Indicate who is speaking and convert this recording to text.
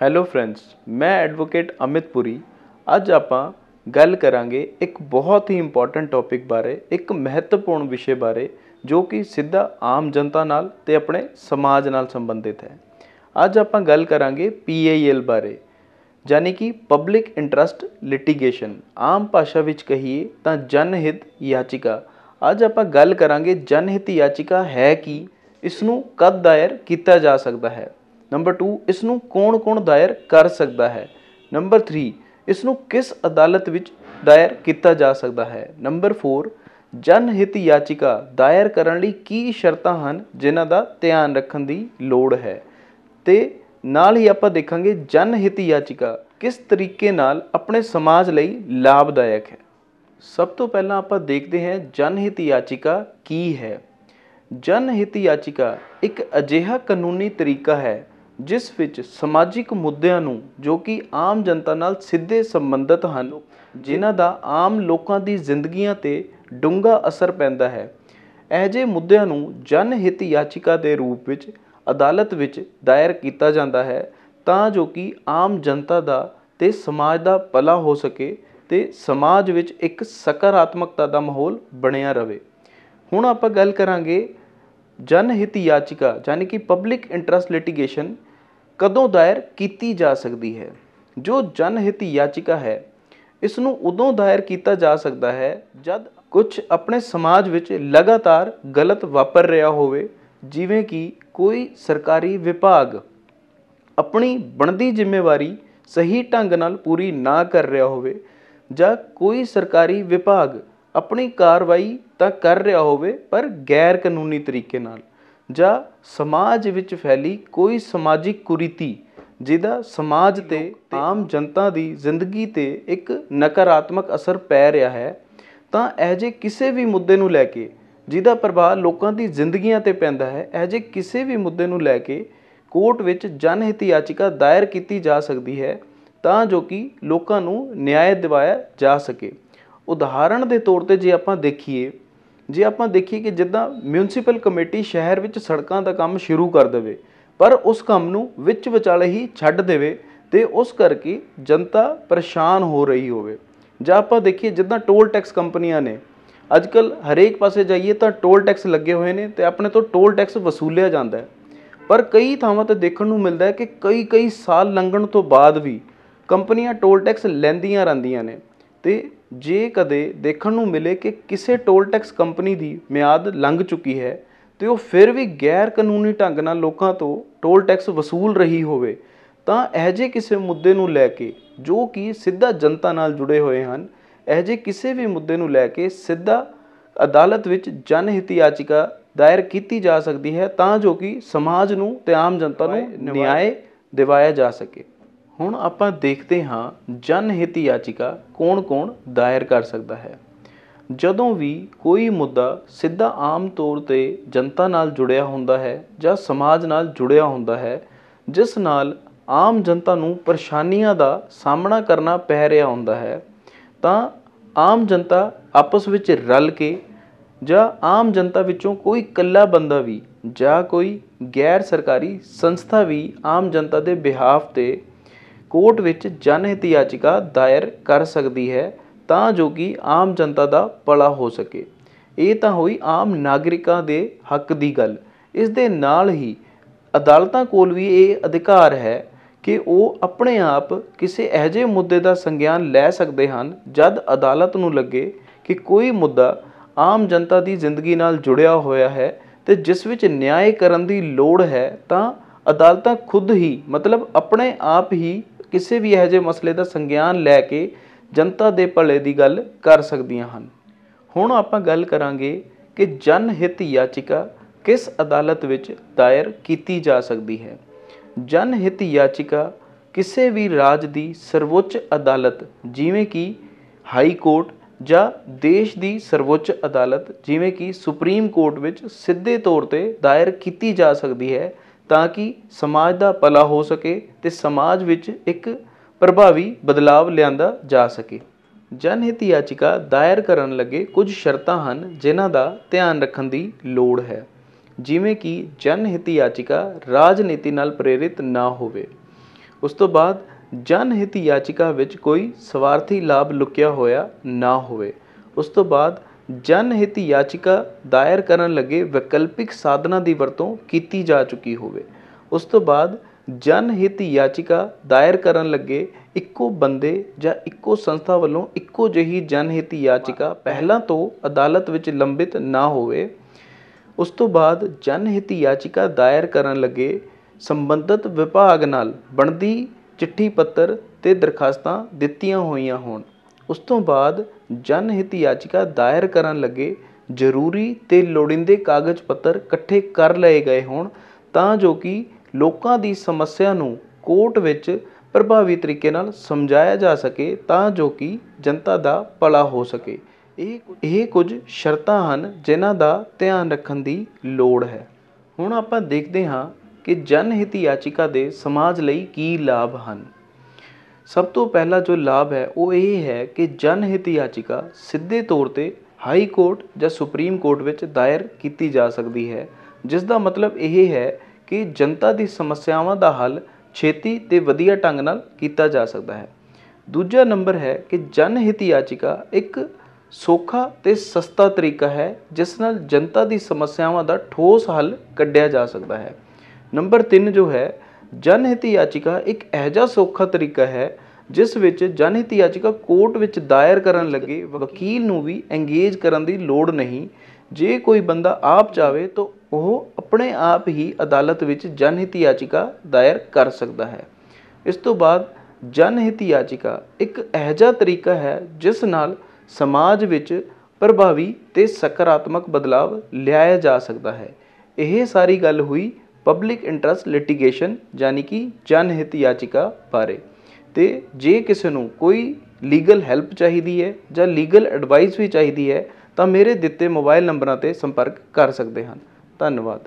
Speaker 1: Hello friends ਮੈਂ advocate Amit Puri. ਅੱਜ ਆਪਾਂ ਗੱਲ ਕਰਾਂਗੇ ਇੱਕ ਬਹੁਤ ਹੀ ਇੰਪੋਰਟੈਂਟ ਟੌਪਿਕ ਬਾਰੇ, ਇੱਕ ਮਹੱਤਵਪੂਰਨ ਵਿਸ਼ੇ ਬਾਰੇ, ਜੋ ਕਿ ਸਿੱਧਾ ਆਮ ਜਨਤਾ ਨਾਲ ਤੇ ਆਪਣੇ ਸਮਾਜ ਨਾਲ ਸੰਬੰਧਿਤ ਹੈ। ਅੱਜ ਆਪਾਂ ਗੱਲ ਕਰਾਂਗੇ ਪੀਏਐਲ ਬਾਰੇ, ਯਾਨੀ ਕਿ ਪਬਲਿਕ ਇੰਟਰਸਟ ਲਿਟੀਗੇਸ਼ਨ ਆਮ ਭਾਸ਼ਾ ਵਿੱਚ ਕਹੀਏ ਤਾਂ ਜਨਹਿਤ ਯਾਚਿਕਾ। ਅੱਜ ਆਪਾਂ ਗੱਲ ਕਰਾਂਗੇ ਜਨਹਿਤ ਯਾਚਿਕਾ ਹੈ ਕਿ ਇਸ ਨੂੰ ਕਦ ਦਾਇਰ ਕੀਤਾ ਜਾ ਸਕਦਾ ਹੈ? ਨੰਬਰ 2 ਇਸ ਨੂੰ ਕੌਣ-ਕੌਣ ਦਾਇਰ ਕਰ ਸਕਦਾ ਹੈ? ਨੰਬਰ 3 ਇਸ ਨੂੰ ਕਿਸ ਅਦਾਲਤ ਵਿੱਚ ਦਾਇਰ ਕੀਤਾ ਜਾ ਸਕਦਾ ਹੈ? ਨੰਬਰ 4 ਜਨਹਿਤ ਯਾਚਿਕਾ ਦਾਇਰ ਕਰਨ ਲਈ ਕੀ ਸ਼ਰਤਾਂ ਹਨ ਜਿਨ੍ਹਾਂ ਦਾ ਧਿਆਨ ਰੱਖਣ ਦੀ ਲੋੜ ਹੈ? ਤੇ ਨਾਲ ਹੀ ਆਪਾਂ ਦੇਖਾਂਗੇ ਜਨਹਿਤ ਯਾਚਿਕਾ ਕਿਸ ਤਰੀਕੇ ਨਾਲ ਆਪਣੇ ਸਮਾਜ ਲਈ ਲਾਭਦਾਇਕ ਹੈ? ਸਭ ਤੋਂ ਪਹਿਲਾਂ ਆਪਾਂ ਦੇਖਦੇ ਹਾਂ ਜਨਹਿਤ ਯਾਚਿਕਾ ਕੀ ਹੈ। ਜਨਹਿਤ ਯਾਚਿਕਾ ਇੱਕ ਅਜਿਹਾ ਕਾਨੂੰਨੀ ਤਰੀਕਾ ਹੈ ਜਿਸ ਵਿੱਚ ਸਮਾਜਿਕ ਮੁੱਦਿਆਂ ਨੂੰ ਜੋ ਕਿ ਆਮ ਜਨਤਾ ਨਾਲ ਸਿੱਧੇ ਸੰਬੰਧਿਤ ਹਨ, ਜਿਨ੍ਹਾਂ ਦਾ ਆਮ ਲੋਕਾਂ ਦੀ ਜ਼ਿੰਦਗੀਆਂ ਤੇ ਡੂੰਘਾ ਅਸਰ ਪੈਂਦਾ ਹੈ। ਇਹੋ ਜਿਹੇ ਮੁੱਦਿਆਂ ਨੂੰ ਜਨਹਿਤ ਯਾਚਿਕਾ ਦੇ ਰੂਪ ਵਿੱਚ, ਅਦਾਲਤ ਵਿੱਚ ਦਾਇਰ ਕੀਤਾ ਜਾਂਦਾ ਹੈ ਤਾਂ ਜੋ ਕਿ ਆਮ ਜਨਤਾ ਦਾ ਅਤੇ ਸਮਾਜ ਦਾ ਭਲਾ ਹੋ ਸਕੇ ਅਤੇ ਸਮਾਜ ਵਿੱਚ ਇੱਕ ਸਕਾਰਾਤਮਕਤਾ ਦਾ ਮਾਹੌਲ ਬਣਿਆ ਰਹੇ। ਹੁਣ ਆਪਾਂ ਗੱਲ ਕਰਾਂਗੇ ਜਨਹਿਤ ਯਾਚਿਕਾ ਯਾਨੀ ਕਿ ਪਬਲਿਕ ਇੰਟਰਸਟ ਲਿਟੀਗੇਸ਼ਨ ਕਦੋਂ ਦਾਇਰ ਕੀਤੀ ਜਾ ਸਕਦੀ ਹੈ? ਜੋ ਜਨਹਿਤ ਯਾਚਿਕਾ ਹੈ ਇਸ ਨੂੰ ਉਦੋਂ ਦਾਇਰ ਕੀਤਾ ਜਾ ਸਕਦਾ ਹੈ ਜਦ ਕੁਝ ਆਪਣੇ ਸਮਾਜ ਵਿੱਚ ਲਗਾਤਾਰ ਗਲਤ ਵਾਪਰ ਰਿਹਾ ਹੋਵੇ, ਜਿਵੇਂ ਕਿ ਕੋਈ ਸਰਕਾਰੀ ਵਿਭਾਗ ਆਪਣੀ ਬਣਦੀ ਜ਼ਿੰਮੇਵਾਰੀ ਸਹੀ ਢੰਗ ਨਾਲ ਪੂਰੀ ਨਾ ਕਰ ਰਿਹਾ ਹੋਵੇ ਜਾਂ ਕੋਈ ਸਰਕਾਰੀ ਵਿਭਾਗ ਆਪਣੀ ਕਾਰਵਾਈ ਤਾਂ ਕਰ ਰਿਹਾ ਹੋਵੇ, ਪਰ ਗੈਰ ਕਾਨੂੰਨੀ ਤਰੀਕੇ ਨਾਲ। ਜਾਂ ਸਮਾਜ ਵਿੱਚ ਫੈਲੀ ਕੋਈ ਸਮਾਜਿਕ ਕੁਰੀਤੀ, ਜਿਹਦਾ ਸਮਾਜ ਤੇ ਆਮ ਜਨਤਾ ਦੀ ਜ਼ਿੰਦਗੀ ਤੇ ਇੱਕ ਨਕਾਰਾਤਮਕ ਅਸਰ ਪੈ ਰਿਹਾ ਹੈ, ਤਾਂ ਇਹ ਜਿਹੇ ਕਿਸੇ ਵੀ ਮੁੱਦੇ ਨੂੰ ਲੈ ਕੇ, ਜਿਹਦਾ ਪ੍ਰਭਾਵ ਲੋਕਾਂ ਦੀ ਜ਼ਿੰਦਗੀਆਂ ਤੇ ਪੈਂਦਾ ਹੈ, ਇਹ ਜਿਹੇ ਕਿਸੇ ਵੀ ਮੁੱਦੇ ਨੂੰ ਲੈ ਕੇ ਕੋਰਟ ਵਿੱਚ ਜਨਹਿਤ ਯਾਚਿਕਾ ਦਾਇਰ ਕੀਤੀ ਜਾ ਸਕਦੀ ਹੈ, ਤਾਂ ਜੋ ਕਿ ਲੋਕਾਂ ਨੂੰ ਨਿਆਂ ਦਿਵਾਇਆ ਜਾ ਸਕੇ। ਉਦਾਹਰਣ ਦੇ ਤੌਰ ਤੇ ਜੇ ਆਪਾਂ ਦੇਖੀਏ ਜੇ ਆਪਾਂ ਦੇਖੀਏ ਕਿ ਜਿੱਦਾਂ ਮਿਊਨਿਸਪਲ ਕਮੇਟੀ ਸ਼ਹਿਰ ਵਿੱਚ ਸੜਕਾਂ ਦਾ ਕੰਮ ਸ਼ੁਰੂ ਕਰ ਦੇਵੇ, ਪਰ ਉਸ ਕੰਮ ਨੂੰ ਵਿੱਚ ਵਿਚਾਲੇ ਹੀ ਛੱਡ ਦੇਵੇ ਤੇ ਉਸ ਕਰਕੇ ਜਨਤਾ ਪਰੇਸ਼ਾਨ ਹੋ ਰਹੀ ਹੋਵੇ। ਜਾਂ ਆਪਾਂ ਦੇਖੀਏ ਜਿੱਦਾਂ ਟੋਲ ਟੈਕਸ ਕੰਪਨੀਆਂ ਨੇ ਅੱਜ ਅੱਜਕੱਲ ਹਰੇਕ ਪਾਸੇ ਜਾਈਏ ਤਾਂ ਟੋਲ ਟੈਕਸ ਲੱਗੇ ਹੋਏ ਨੇ ਤੇ ਆਪਣੇ ਤੋਂ ਟੋਲ ਟੈਕਸ ਵਸੂਲਿਆ ਜਾਂਦਾ ਹੈ। ਪਰ ਕਈ ਥਾਵਾਂ ਤੇ ਦੇਖਣ ਨੂੰ ਮਿਲਦਾ ਹੈ ਕਿ ਕਈ ਕਈ ਸਾਲ ਲੰਘਣ ਤੋਂ ਬਾਅਦ ਵੀ ਕੰਪਨੀਆਂ ਟੋਲ ਟੈਕਸ ਲੈਂਦੀਆਂ ਰਹਿੰਦੀਆਂ ਨੇ ਤੇ ਜੇ ਕਦੇ ਦੇਖਣ ਨੂੰ ਮਿਲੇ ਕਿ ਕਿਸੇ ਟੋਲ ਟੈਕਸ ਕੰਪਨੀ ਦੀ ਮਿਆਦ ਲੰਘ ਚੁੱਕੀ ਹੈ ਤੇ ਉਹ ਫਿਰ ਵੀ ਗੈਰ ਕਾਨੂੰਨੀ ਢੰਗ ਨਾਲ ਲੋਕਾਂ ਤੋਂ ਟੋਲ ਟੈਕਸ ਵਸੂਲ ਰਹੀ ਹੋਵੇ ਤਾਂ ਇਹ ਜੇ ਕਿਸੇ ਮੁੱਦੇ ਨੂੰ ਲੈ ਕੇ ਜੋ ਕਿ ਸਿੱਧਾ ਜਨਤਾ ਨਾਲ ਜੁੜੇ ਹੋਏ ਹਨ ਇਹ ਜੇ ਕਿਸੇ ਵੀ ਮੁੱਦੇ ਨੂੰ ਲੈ ਕੇ ਸਿੱਧਾ ਅਦਾਲਤ ਵਿੱਚ ਜਨਹਿਤ ਯਾਚਿਕਾ ਦਾਇਰ ਕੀਤੀ ਜਾ ਸਕਦੀ ਹੈ ਤਾਂ ਜੋ ਕਿ ਸਮਾਜ ਨੂੰ ਤੇ ਆਮ ਜਨਤਾ ਨੂੰ ਨਿਆਂ ਦਿਵਾਇਆ ਜਾ ਸਕੇ। ਹੁਣ ਆਪਾਂ ਦੇਖਦੇ ਹਾਂ ਜਨਹਿਤ ਯਾਚਿਕਾ ਕੌਣ-ਕੌਣ ਦਾਇਰ ਕਰ ਸਕਦਾ ਹੈ। ਜਦੋਂ ਵੀ ਕੋਈ ਮੁੱਦਾ ਸਿੱਧਾ ਆਮ ਤੌਰ ਤੇ ਜਨਤਾ ਨਾਲ ਜੁੜਿਆ ਹੁੰਦਾ ਹੈ ਜਾਂ ਸਮਾਜ ਨਾਲ ਜੁੜਿਆ ਹੁੰਦਾ ਹੈ, ਜਿਸ ਨਾਲ ਆਮ ਜਨਤਾ ਨੂੰ ਪਰੇਸ਼ਾਨੀਆਂ ਦਾ ਸਾਹਮਣਾ ਕਰਨਾ ਪੈ ਰਿਹਾ ਹੁੰਦਾ ਹੈ, ਤਾਂ ਆਮ ਜਨਤਾ ਆਪਸ ਵਿੱਚ ਰਲ ਕੇ ਜਾਂ ਆਮ ਜਨਤਾ ਵਿੱਚੋਂ ਕੋਈ ਇਕੱਲਾ ਬੰਦਾ ਵੀ ਜਾਂ ਕੋਈ ਗੈਰ ਸਰਕਾਰੀ ਸੰਸਥਾ ਵੀ ਆਮ ਜਨਤਾ ਦੇ ਬਿਹਾਫ ਤੇ ਕੋਰਟ ਵਿੱਚ ਜਨਹਿਤ ਯਾਚਿਕਾ ਦਾਇਰ ਕਰ ਸਕਦੀ ਹੈ ਤਾਂ ਜੋ ਕਿ ਆਮ ਜਨਤਾ ਦਾ ਭਲਾ ਹੋ ਸਕੇ। ਇਹ ਤਾਂ ਹੋਈ ਆਮ ਨਾਗਰਿਕਾਂ ਦੇ ਹੱਕ ਦੀ ਗੱਲ। ਇਸ ਦੇ ਨਾਲ ਹੀ ਅਦਾਲਤਾਂ ਕੋਲ ਵੀ ਇਹ ਅਧਿਕਾਰ ਹੈ ਕਿ ਉਹ ਆਪਣੇ ਆਪ ਕਿਸੇ ਅਜਿਹੇ ਮੁੱਦੇ ਦਾ ਸੰਗਿਆਨ ਲੈ ਸਕਦੇ ਹਨ, ਜਦ ਅਦਾਲਤ ਨੂੰ ਲੱਗੇ ਕਿ ਕੋਈ ਮੁੱਦਾ ਆਮ ਜਨਤਾ ਦੀ ਜ਼ਿੰਦਗੀ ਨਾਲ ਜੁੜਿਆ ਹੋਇਆ ਹੈ ਤੇ ਜਿਸ ਵਿੱਚ ਨਿਆਂ ਕਰਨ ਦੀ ਲੋੜ ਹੈ ਤਾਂ ਅਦਾਲਤਾਂ ਖੁਦ ਹੀ, ਮਤਲਬ ਆਪਣੇ ਆਪ ਹੀ ਕਿਸੇ ਵੀ ਇਹੋ ਜਿਹੇ ਮਸਲੇ ਦਾ ਸੰਗਿਆਨ ਲੈ ਕੇ ਜਨਤਾ ਦੇ ਭਲੇ ਦੀ ਗੱਲ ਕਰ ਸਕਦੀਆਂ ਹਨ। ਹੁਣ ਆਪਾਂ ਗੱਲ ਕਰਾਂਗੇ ਕਿ ਜਨਹਿਤ ਯਾਚਿਕਾ ਕਿਸ ਅਦਾਲਤ ਵਿੱਚ ਦਾਇਰ ਕੀਤੀ ਜਾ ਸਕਦੀ ਹੈ। ਜਨਹਿਤ ਯਾਚਿਕਾ ਕਿਸੇ ਵੀ ਰਾਜ ਦੀ ਸਰਵੋੱਚ ਅਦਾਲਤ, ਜਿਵੇਂ ਕਿ ਹਾਈ ਕੋਰਟ ਜਾਂ ਦੇਸ਼ ਦੀ ਸਰਵੋੱਚ ਅਦਾਲਤ, ਜਿਵੇਂ ਕਿ ਸੁਪਰੀਮ ਕੋਰਟ ਵਿੱਚ ਸਿੱਧੇ ਤੌਰ ਤੇ ਦਾਇਰ ਕੀਤੀ ਜਾ ਸਕਦੀ ਹੈ ਤਾਂ ਕਿ ਸਮਾਜ ਦਾ ਭਲਾ ਹੋ ਸਕੇ ਅਤੇ ਸਮਾਜ ਵਿੱਚ ਇੱਕ ਪ੍ਰਭਾਵੀ ਬਦਲਾਵ ਲਿਆਂਦਾ ਜਾ ਸਕੇ। ਜਨਹਿਤ ਯਾਚਿਕਾ ਦਾਇਰ ਕਰਨ ਲੱਗੇ ਕੁਝ ਸ਼ਰਤਾਂ ਹਨ ਜਿਨ੍ਹਾਂ ਦਾ ਧਿਆਨ ਰੱਖਣ ਦੀ ਲੋੜ ਹੈ। ਜਿਵੇਂ ਕਿ ਜਨਹਿਤ ਯਾਚਿਕਾ ਰਾਜਨੀਤੀ ਨਾਲ ਪ੍ਰੇਰਿਤ ਨਾ ਹੋਵੇ। ਉਸ ਤੋਂ ਬਾਅਦ ਜਨਹਿਤ ਯਾਚਿਕਾ ਵਿੱਚ ਕੋਈ ਸਵਾਰਥੀ ਲਾਭ ਲੁਕਿਆ ਹੋਇਆ ਨਾ ਹੋਵੇ। ਉਸ ਤੋਂ ਬਾਅਦ ਜਨ ਹਿਤ ਯਾਚਿਕਾ ਦਾਇਰ ਕਰਨ ਲੱਗੇ ਵਿਕਲਪਿਕ ਸਾਧਨਾਂ ਦੀ ਵਰਤੋਂ ਕੀਤੀ ਜਾ ਚੁੱਕੀ ਹੋਵੇ। ਉਸ ਤੋਂ ਬਾਅਦ ਜਨ ਹਿਤ ਯਾਚਿਕਾ ਦਾਇਰ ਕਰਨ ਲੱਗੇ ਇੱਕੋ ਬੰਦੇ ਜਾਂ ਇੱਕੋ ਸੰਸਥਾ ਵੱਲੋਂ ਇੱਕੋ ਜਿਹੀ ਜਨ ਹਿਤ ਯਾਚਿਕਾ ਪਹਿਲਾਂ ਤੋਂ ਅਦਾਲਤ ਵਿੱਚ ਲੰਬਿਤ ਨਾ ਹੋਵੇ, ਉਸ ਤੋਂ ਬਾਅਦ ਜਨ ਹਿਤ ਯਾਚਿਕਾ ਦਾਇਰ ਕਰਨ ਲੱਗੇ ਸੰਬੰਧਿਤ ਵਿਭਾਗ ਨਾਲ ਬਣਦੀ ਚਿੱਠੀ ਪੱਤਰ ਤੇ ਦਰਖਾਸਤਾਂ ਦਿੱਤੀਆਂ ਹੋਈਆਂ ਹੋਣ। ਉਸ ਤੋਂ ਬਾਅਦ ਜਨ ਹਿਤ ਯਾਚਿਕਾ ਦਾਇਰ ਕਰਨ ਲੱਗੇ, ਜ਼ਰੂਰੀ ਅਤੇ ਲੋੜੀਂਦੇ ਕਾਗਜ਼ ਪੱਤਰ ਇਕੱਠੇ ਕਰ ਲਏ ਗਏ ਹੋਣ, ਤਾਂ ਜੋ ਕਿ ਲੋਕਾਂ ਦੀ ਸਮੱਸਿਆ ਨੂੰ ਕੋਰਟ ਵਿੱਚ ਪ੍ਰਭਾਵੀ ਤਰੀਕੇ ਨਾਲ ਸਮਝਾਇਆ ਜਾ ਸਕੇ, ਤਾਂ ਜੋ ਕਿ ਜਨਤਾ ਦਾ ਭਲਾ ਹੋ ਸਕੇ। ਇਹ ਇਹ ਕੁਝ ਸ਼ਰਤਾਂ ਹਨ ਜਿਨ੍ਹਾਂ ਦਾ ਧਿਆਨ ਰੱਖਣ ਦੀ ਲੋੜ ਹੈ। ਹੁਣ ਆਪਾਂ ਦੇਖਦੇ ਹਾਂ ਕਿ ਜਨ ਹਿਤ ਯਾਚਿਕਾ ਦੇ ਸਮਾਜ ਲਈ ਕੀ ਲਾਭ ਹਨ। ਸਭ ਤੋਂ ਪਹਿਲਾ ਜੋ ਲਾਭ ਹੈ, ਉਹ ਇਹ ਹੈ ਕਿ ਜਨਹਿਤ ਯਾਚਿਕਾ ਸਿੱਧੇ ਤੌਰ ਤੇ ਹਾਈ ਕੋਰਟ ਜਾਂ ਸੁਪਰੀਮ ਕੋਰਟ ਵਿੱਚ ਦਾਇਰ ਕੀਤੀ ਜਾ ਸਕਦੀ ਹੈ। ਜਿਸ ਦਾ ਮਤਲਬ ਇਹ ਹੈ ਕਿ ਜਨਤਾ ਦੀ ਸਮੱਸਿਆਵਾਂ ਦਾ ਹੱਲ ਛੇਤੀ ਅਤੇ ਵਧੀਆ ਢੰਗ ਨਾਲ ਕੀਤਾ ਜਾ ਸਕਦਾ ਹੈ। ਦੂਜਾ ਨੰਬਰ ਹੈ ਕਿ ਜਨਹਿਤ ਯਾਚਿਕਾ ਇੱਕ ਸੌਖਾ ਅਤੇ ਸਸਤਾ ਤਰੀਕਾ ਹੈ, ਜਿਸ ਨਾਲ ਜਨਤਾ ਦੀ ਸਮੱਸਿਆਵਾਂ ਦਾ ਠੋਸ ਹੱਲ ਕੱਢਿਆ ਜਾ ਸਕਦਾ ਹੈ। ਨੰਬਰ 3 ਜੋ ਹੈ ਜਨਹਿਤ ਯਾਚਿਕਾ ਇੱਕ ਅਜਿਹਾ ਸੌਖਾ ਤਰੀਕਾ ਹੈ, ਜਿਸ ਵਿੱਚ ਜਨਹਿਤ ਯਾਚਿਕਾ ਕੋਰਟ ਵਿੱਚ ਦਾਇਰ ਕਰਨ ਲੱਗੇ, ਵਕੀਲ ਨੂੰ ਵੀ ਐਂਗੇਜ ਕਰਨ ਦੀ ਲੋੜ ਨਹੀਂ। ਜੇ ਕੋਈ ਬੰਦਾ ਆਪ ਚਾਵੇ ਤਾਂ ਉਹ ਆਪਣੇ ਆਪ ਹੀ ਅਦਾਲਤ ਵਿੱਚ ਜਨਹਿਤ ਯਾਚਿਕਾ ਦਾਇਰ ਕਰ ਸਕਦਾ ਹੈ। ਇਸ ਤੋਂ ਬਾਅਦ ਜਨਹਿਤ ਯਾਚਿਕਾ ਇੱਕ ਅਜਿਹਾ ਤਰੀਕਾ ਹੈ, ਜਿਸ ਨਾਲ ਸਮਾਜ ਵਿੱਚ ਪ੍ਰਭਾਵੀ ਤੇ ਸਕਾਰਾਤਮਕ ਬਦਲਾਵ ਲਿਆਇਆ ਜਾ ਸਕਦਾ ਹੈ। ਇਹ ਸਾਰੀ ਗੱਲ ਹੋਈ ਪਬਲਿਕ ਇੰਟਰਸਟ ਲਿਟੀਗੇਸ਼ਨ ਯਾਨੀ ਕਿ ਜਨਹਿਤ ਯਾਚਿਕਾ ਬਾਰੇ। ਤੇ ਜੇ ਕਿਸੇ ਨੂੰ ਕੋਈ ਲੀਗਲ ਹੈਲਪ ਚਾਹੀਦੀ ਹੈ ਜਾਂ ਲੀਗਲ ਐਡਵਾਈਸ ਵੀ ਚਾਹੀਦੀ ਹੈ, ਤਾਂ ਮੇਰੇ ਦਿੱਤੇ ਮੋਬਾਈਲ ਨੰਬਰਾਂ ਤੇ ਸੰਪਰਕ ਕਰ ਸਕਦੇ ਹਨ। ਧੰਨਵਾਦ।